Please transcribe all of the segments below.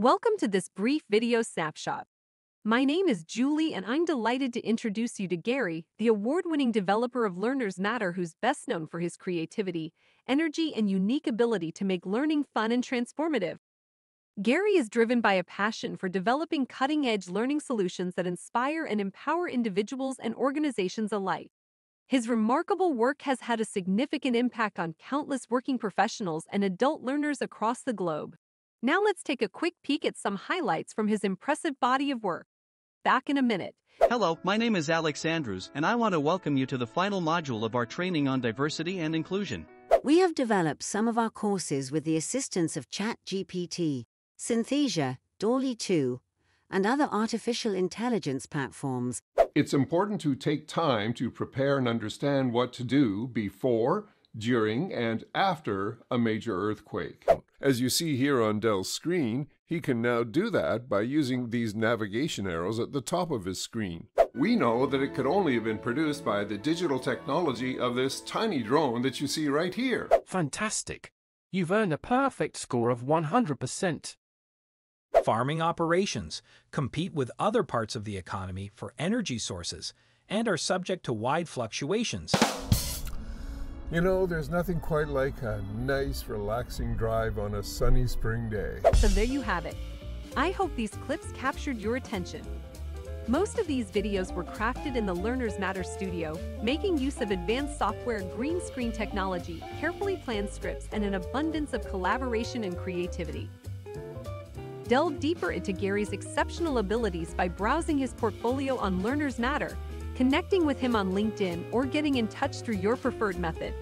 Welcome to this brief video snapshot. My name is Julie and I'm delighted to introduce you to Gary, the award-winning developer of Learners Matter who's best known for his creativity, energy, and unique ability to make learning fun and transformative. Gary is driven by a passion for developing cutting-edge learning solutions that inspire and empower individuals and organizations alike. His remarkable work has had a significant impact on countless working professionals and adult learners across the globe. Now let's take a quick peek at some highlights from his impressive body of work. Back in a minute. Hello, my name is Alex Andrews, and I want to welcome you to the final module of our training on diversity and inclusion. We have developed some of our courses with the assistance of ChatGPT, Synthesia, DALL-E 2, and other artificial intelligence platforms. It's important to take time to prepare and understand what to do before, during, and after a major earthquake. As you see here on Dell's screen, he can now do that by using these navigation arrows at the top of his screen. We know that it could only have been produced by the digital technology of this tiny drone that you see right here. Fantastic. You've earned a perfect score of 100%. Farming operations compete with other parts of the economy for energy sources and are subject to wide fluctuations. You know, there's nothing quite like a nice, relaxing drive on a sunny spring day. So there you have it. I hope these clips captured your attention. Most of these videos were crafted in the Learners Matter studio, making use of advanced software, green screen technology, carefully planned scripts, and an abundance of collaboration and creativity. Delve deeper into Gary's exceptional abilities by browsing his portfolio on Learners Matter connecting with him on LinkedIn, or getting in touch through your preferred method.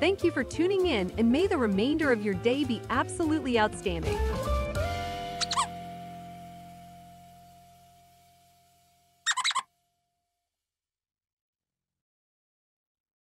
Thank you for tuning in, and may the remainder of your day be absolutely outstanding.